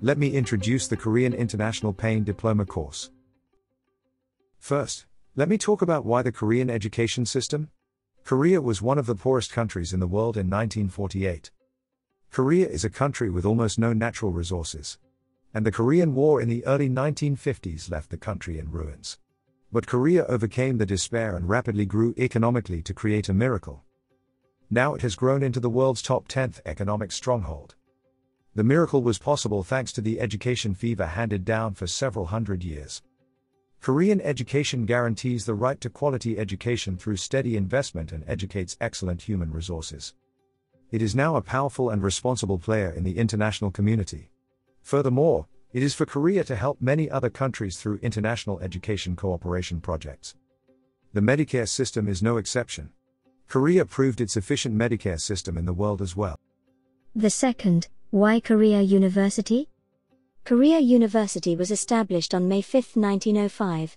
let me introduce the Korean International Pain Diploma course. First, let me talk about why the Korean education system. Korea was one of the poorest countries in the world in 1948. Korea is a country with almost no natural resources. And the Korean War in the early 1950s left the country in ruins. But Korea overcame the despair and rapidly grew economically to create a miracle. Now it has grown into the world's top 10th economic stronghold. The miracle was possible thanks to the education fever handed down for several hundred years. Korean education guarantees the right to quality education through steady investment and educates excellent human resources. It is now a powerful and responsible player in the international community. Furthermore, it is for Korea to help many other countries through international education cooperation projects. The Medicare system is no exception. Korea proved its efficient Medicare system in the world as well. The second, why Korea University? Korea University was established on May 5, 1905.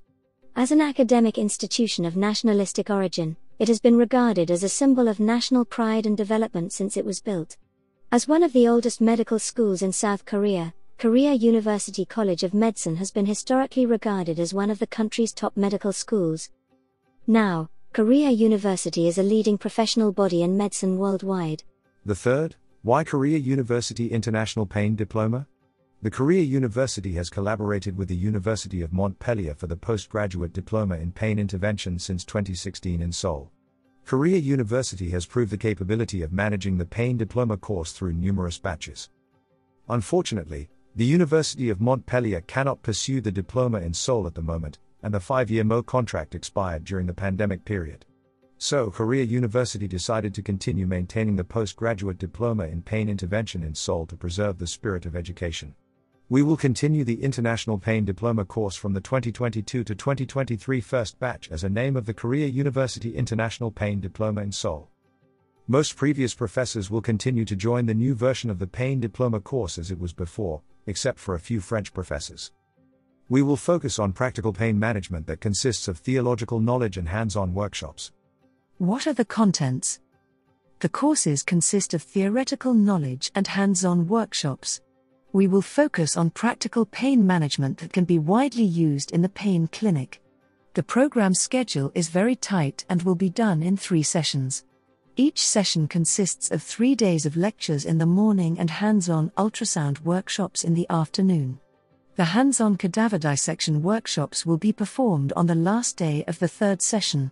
As an academic institution of nationalistic origin, it has been regarded as a symbol of national pride and development since it was built. As one of the oldest medical schools in South Korea, Korea University College of Medicine has been historically regarded as one of the country's top medical schools. Now, Korea University is a leading professional body in medicine worldwide. The third, why Korea University International Pain Diploma? The Korea University has collaborated with the University of Montpellier for the postgraduate diploma in pain intervention since 2016 in Seoul. Korea University has proved the capability of managing the pain diploma course through numerous batches. Unfortunately, the University of Montpellier cannot pursue the diploma in Seoul at the moment, and the five year MO contract expired during the pandemic period. So, Korea University decided to continue maintaining the postgraduate diploma in pain intervention in Seoul to preserve the spirit of education. We will continue the International Pain Diploma course from the 2022 to 2023 first batch as a name of the Korea University International Pain Diploma in Seoul. Most previous professors will continue to join the new version of the Pain Diploma course as it was before, except for a few French professors. We will focus on practical pain management that consists of theological knowledge and hands on workshops. What are the contents? The courses consist of theoretical knowledge and hands on workshops. We will focus on practical pain management that can be widely used in the pain clinic. The program schedule is very tight and will be done in three sessions. Each session consists of three days of lectures in the morning and hands on ultrasound workshops in the afternoon. The hands on cadaver dissection workshops will be performed on the last day of the third session.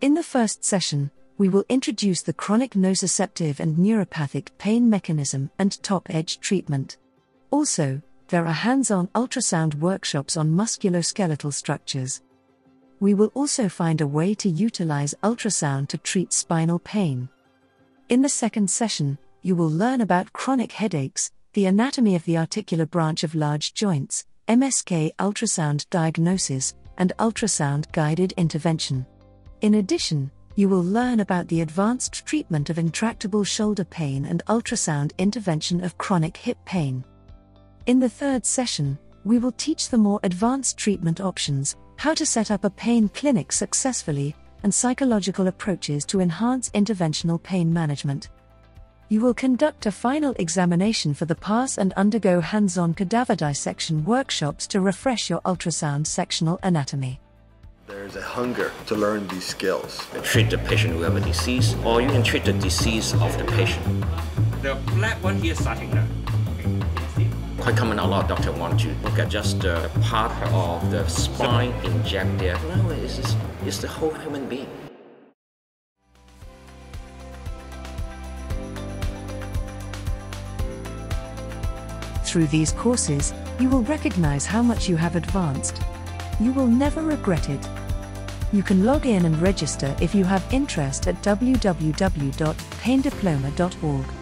In the first session, we will introduce the chronic nociceptive and neuropathic pain mechanism and top edge treatment. Also, there are hands on ultrasound workshops on musculoskeletal structures we will also find a way to utilize ultrasound to treat spinal pain. In the second session, you will learn about chronic headaches, the anatomy of the articular branch of large joints, MSK ultrasound diagnosis, and ultrasound guided intervention. In addition, you will learn about the advanced treatment of intractable shoulder pain and ultrasound intervention of chronic hip pain. In the third session, we will teach the more advanced treatment options, how to set up a pain clinic successfully, and psychological approaches to enhance interventional pain management. You will conduct a final examination for the pass and undergo hands on cadaver dissection workshops to refresh your ultrasound sectional anatomy. There's a hunger to learn these skills. Treat the patient who have a disease, or you can treat the disease of the patient. The black one here starting now quite common. A lot of doctors want to look at just the part of the spine, inject there. No, it's, just, it's the whole human being. Through these courses, you will recognize how much you have advanced. You will never regret it. You can log in and register if you have interest at www.paindiploma.org.